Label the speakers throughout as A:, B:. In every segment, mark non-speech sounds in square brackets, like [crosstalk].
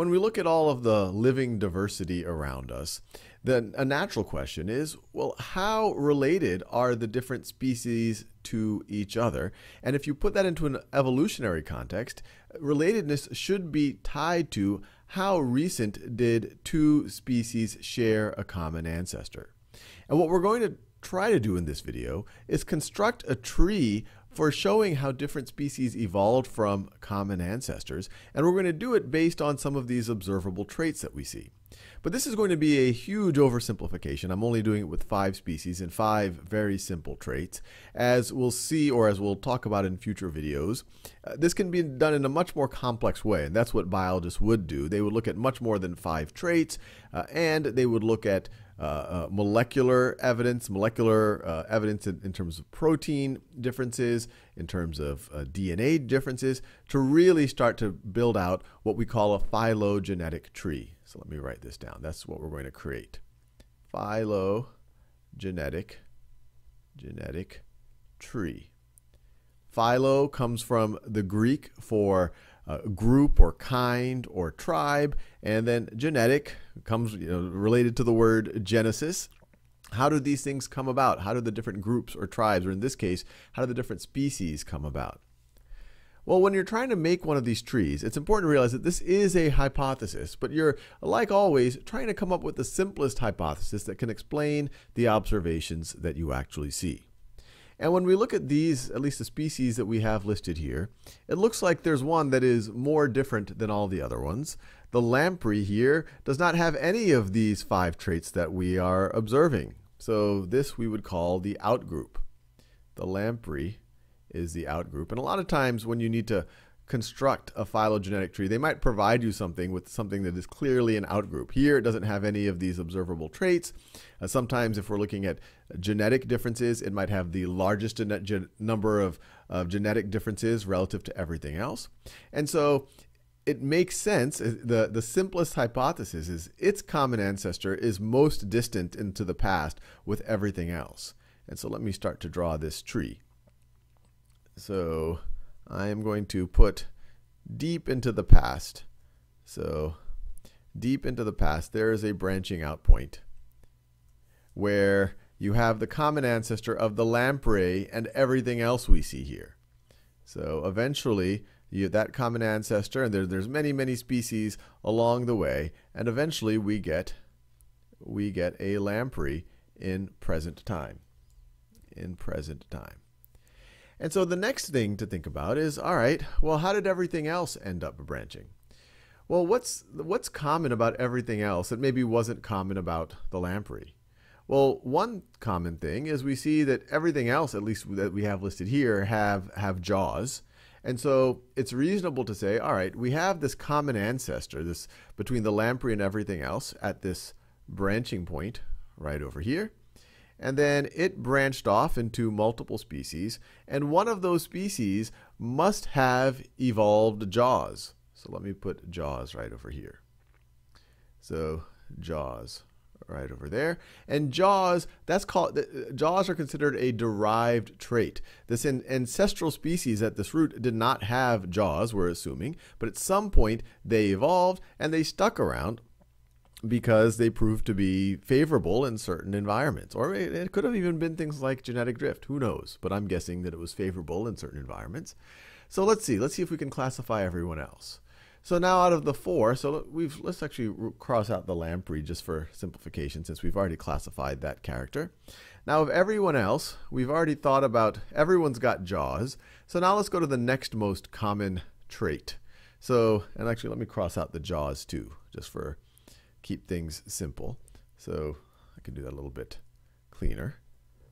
A: When we look at all of the living diversity around us, then a natural question is well, how related are the different species to each other? And if you put that into an evolutionary context, relatedness should be tied to how recent did two species share a common ancestor. And what we're going to try to do in this video is construct a tree for showing how different species evolved from common ancestors, and we're going to do it based on some of these observable traits that we see. But this is going to be a huge oversimplification. I'm only doing it with five species and five very simple traits. As we'll see, or as we'll talk about in future videos, uh, this can be done in a much more complex way, and that's what biologists would do. They would look at much more than five traits, uh, and they would look at uh, uh, molecular evidence, molecular uh, evidence in, in, terms of protein differences, in terms of uh, DNA differences, to really start to build out what we call a phylogenetic tree. So let me write this down. That's what we're going to create. Phylogenetic genetic tree. Phylo comes from the Greek for uh, group or kind or tribe, and then genetic comes you know, related to the word genesis. How do these things come about? How do the different groups or tribes, or in this case, how do the different species come about? Well, when you're trying to make one of these trees, it's important to realize that this is a hypothesis, but you're, like always, trying to come up with the simplest hypothesis that can explain the observations that you actually see. And when we look at these, at least the species that we have listed here, it looks like there's one that is more different than all the other ones. The lamprey here does not have any of these five traits that we are observing. So this we would call the outgroup. The lamprey is the outgroup. And a lot of times when you need to construct a phylogenetic tree, they might provide you something with something that is clearly an outgroup. Here, it doesn't have any of these observable traits. Uh, sometimes, if we're looking at genetic differences, it might have the largest number of, of genetic differences relative to everything else. And so, it makes sense. Uh, the, the simplest hypothesis is its common ancestor is most distant into the past with everything else. And so, let me start to draw this tree. So, I am going to put deep into the past. So deep into the past, there is a branching out point where you have the common ancestor of the lamprey and everything else we see here. So eventually, you have that common ancestor, and there, there's many, many species along the way, and eventually we get we get a lamprey in present time. In present time. And so the next thing to think about is, all right, well, how did everything else end up branching? Well, what's what's common about everything else that maybe wasn't common about the lamprey? Well, one common thing is we see that everything else, at least that we have listed here, have have jaws. And so it's reasonable to say, all right, we have this common ancestor, this between the lamprey and everything else at this branching point right over here. And then it branched off into multiple species, and one of those species must have evolved jaws. So let me put jaws right over here. So jaws right over there. And jaws, that's called jaws are considered a derived trait. This ancestral species at this root did not have jaws, we're assuming, but at some point they evolved and they stuck around because they proved to be favorable in certain environments. Or it could have even been things like genetic drift. Who knows? But I'm guessing that it was favorable in certain environments. So let's see. Let's see if we can classify everyone else. So now out of the four, so we've let's actually cross out the lamprey just for simplification since we've already classified that character. Now of everyone else, we've already thought about everyone's got jaws. So now let's go to the next most common trait. So, and actually let me cross out the jaws too, just for keep things simple. So I can do that a little bit cleaner.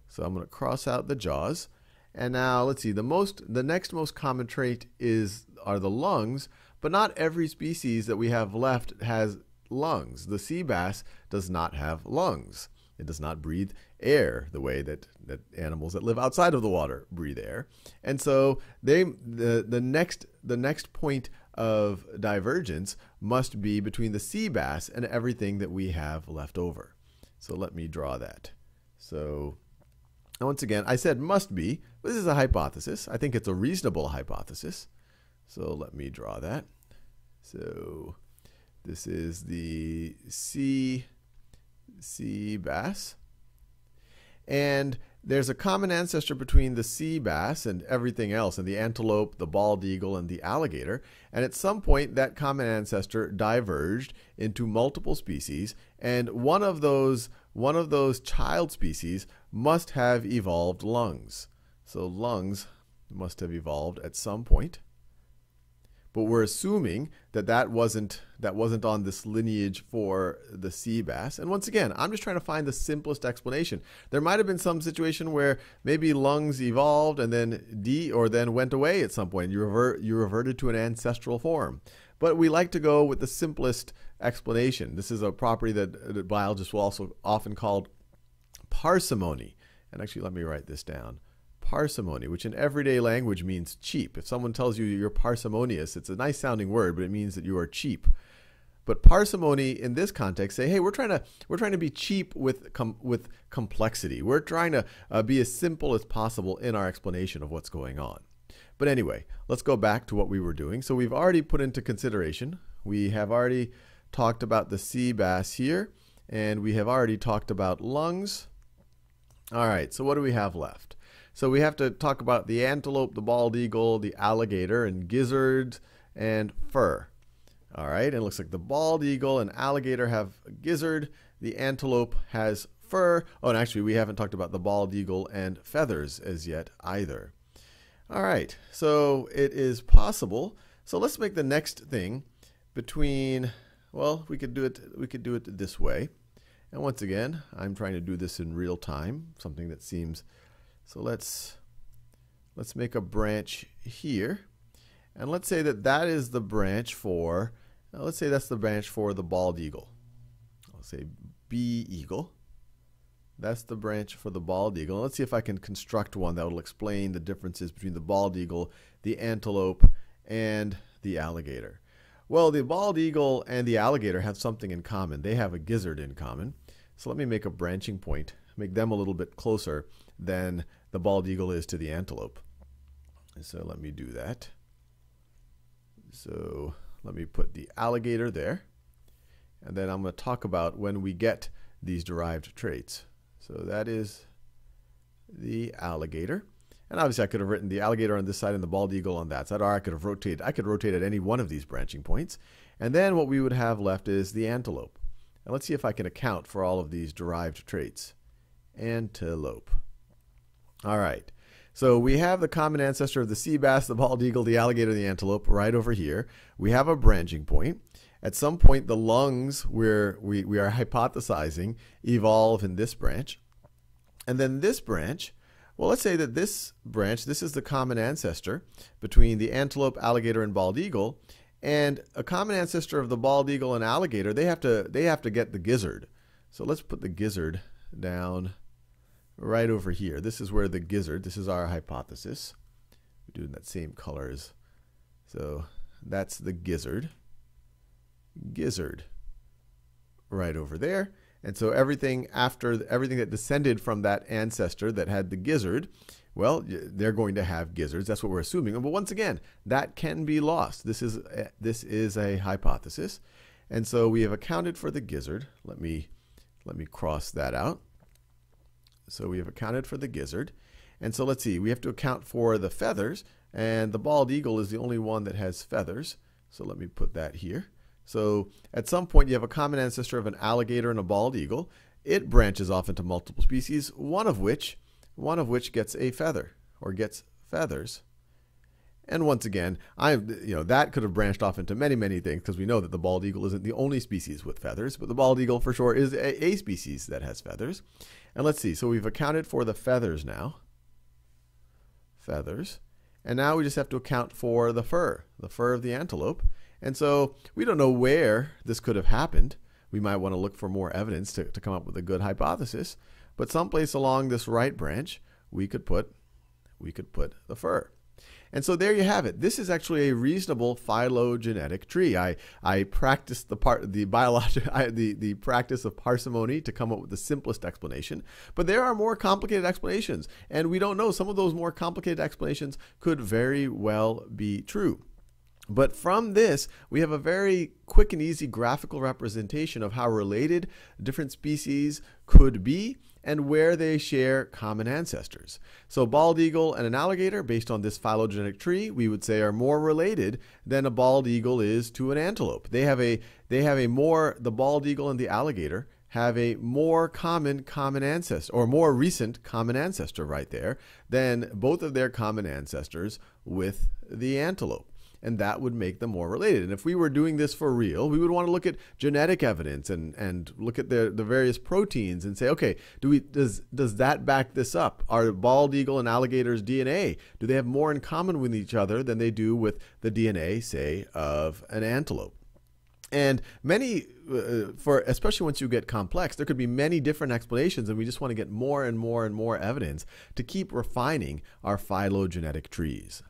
A: So I'm going to cross out the jaws. And now let's see, the most the next most common trait is are the lungs, but not every species that we have left has lungs. The sea bass does not have lungs. It does not breathe air the way that, that animals that live outside of the water breathe air. And so they the, the next the next point of divergence must be between the sea bass and everything that we have left over. So let me draw that. So once again, I said must be, this is a hypothesis. I think it's a reasonable hypothesis. So let me draw that. So This is the sea, sea bass. And there's a common ancestor between the sea bass and everything else, and the antelope, the bald eagle, and the alligator. And at some point, that common ancestor diverged into multiple species, and one of those one of those child species must have evolved lungs. So lungs must have evolved at some point but we're assuming that that wasn't that wasn't on this lineage for the sea bass. And once again, I'm just trying to find the simplest explanation. There might have been some situation where maybe lungs evolved and then D or then went away at some point. You revert you reverted to an ancestral form. But we like to go with the simplest explanation. This is a property that, that biologists will also often call parsimony. And actually, let me write this down parsimony, which in everyday language means cheap. If someone tells you you're parsimonious, it's a nice sounding word, but it means that you are cheap. But parsimony in this context say, hey, we're trying to we're trying to be cheap with com- with complexity. We're trying to uh, be as simple as possible in our explanation of what's going on. But anyway, let's go back to what we were doing. So we've already put into consideration. We have already talked about the sea bass here, and we have already talked about lungs. All right, so what do we have left? So we have to talk about the antelope, the bald eagle, the alligator, and gizzards and fur. All right, and it looks like the bald eagle and alligator have a gizzard. The antelope has fur. Oh, and actually, we haven't talked about the bald eagle and feathers as yet either. All right, so it is possible. So let's make the next thing between. Well, we could do it. We could do it this way. And once again, I'm trying to do this in real time, something that seems so let's let's make a branch here. And let's say that that is the branch for, let's say that's the branch for the bald eagle. I'll say B eagle. That's the branch for the bald eagle. let's see if I can construct one that will explain the differences between the bald eagle, the antelope, and the alligator. Well, the bald eagle and the alligator have something in common. They have a gizzard in common. So let me make a branching point, make them a little bit closer than the bald eagle is to the antelope. So let me do that. So let me put the alligator there. And then I'm going to talk about when we get these derived traits. So that is the alligator. And obviously I could have written the alligator on this side and the bald eagle on that side, or I could have rotated, I could rotate at any one of these branching points. And then what we would have left is the antelope. And let's see if I can account for all of these derived traits. Antelope. All right. So we have the common ancestor of the sea bass, the bald eagle, the alligator, the antelope right over here. We have a branching point. At some point, the lungs, where we, we are hypothesizing, evolve in this branch. And then this branch, well, let's say that this branch, this is the common ancestor between the antelope, alligator, and bald eagle. And a common ancestor of the bald eagle and alligator, they have to they have to get the gizzard. So let's put the gizzard down right over here. This is where the gizzard, this is our hypothesis. We're doing that same colors. So that's the gizzard. Gizzard right over there. And so everything after everything that descended from that ancestor that had the gizzard, well, they're going to have gizzards. That's what we're assuming. But once again, that can be lost. This is a, this is a hypothesis. And so we have accounted for the gizzard. Let me let me cross that out. So we have accounted for the gizzard. And so let's see, we have to account for the feathers, and the bald eagle is the only one that has feathers. So let me put that here. So at some point you have a common ancestor of an alligator and a bald eagle. It branches off into multiple species, one of which one of which gets a feather or gets feathers. And once again, I you know that could have branched off into many many things because we know that the bald eagle isn't the only species with feathers, but the bald eagle for sure is a, a species that has feathers. And let's see, so we've accounted for the feathers now. Feathers. And now we just have to account for the fur, the fur of the antelope. And so we don't know where this could have happened. We might want to look for more evidence to, to come up with a good hypothesis. But someplace along this right branch, we could put we could put the fur. And so there you have it. This is actually a reasonable phylogenetic tree. I, I practiced the part the biologic [laughs] the, the practice of parsimony to come up with the simplest explanation. But there are more complicated explanations, and we don't know. Some of those more complicated explanations could very well be true. But from this, we have a very quick and easy graphical representation of how related different species could be and where they share common ancestors. So, bald eagle and an alligator, based on this phylogenetic tree, we would say are more related than a bald eagle is to an antelope. They have a they have a more the bald eagle and the alligator have a more common common ancestor or more recent common ancestor right there than both of their common ancestors with the antelope and that would make them more related. And if we were doing this for real, we would want to look at genetic evidence and, and look at the, the various proteins and say, okay, do we does does that back this up? Are bald eagle and alligators DNA do they have more in common with each other than they do with the DNA, say, of an antelope? And many, uh, for especially once you get complex, there could be many different explanations, and we just want to get more and more and more evidence to keep refining our phylogenetic trees.